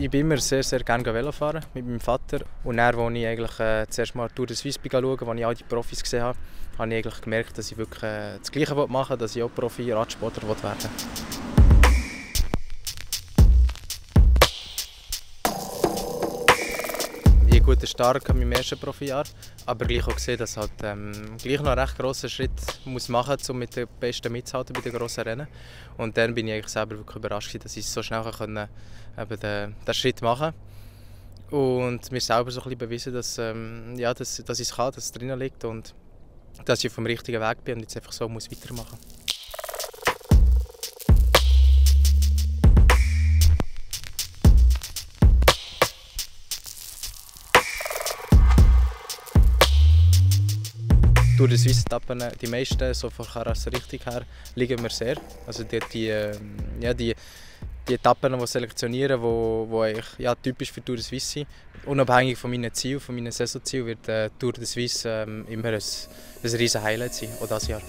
Ich bin immer sehr, sehr gerne Velo fahren mit meinem Vater. Und dann, als ich eigentlich äh, zuerst mal Tour de Suisse schauen als ich all die Profis gesehen habe, habe ich eigentlich gemerkt, dass ich wirklich äh, das Gleiche machen will, dass ich auch Profi-Radsportler werden will. Einen guten Start in meinem ersten Profijahr, aber gleich auch gesehen, dass halt ähm, gleich noch einen recht grossen Schritt muss machen muss, um mit den Besten mitzuhalten bei den grossen Rennen. Und dann bin ich eigentlich selber wirklich überrascht, dass ich so schnell können, eben den, den Schritt machen und mir selber so ein bisschen bewiesen, dass, ähm, ja, dass, dass ich es kann, dass es drinnen liegt und dass ich auf dem richtigen Weg bin und jetzt einfach so muss weitermachen muss. Durch die Swiss Etappen, die meisten, so von Karosserie her, liegen mir sehr. Also die, die, ähm, ja, die, die Etappen, die selektionieren, wo, wo ich, ja, typisch für Tour de Suisse sind. Unabhängig von meinen Zielen, von meinen Saisonzielen, wird äh, Tour de Suisse ähm, immer ein, ein riesen Highlight sein, auch dieses Jahr.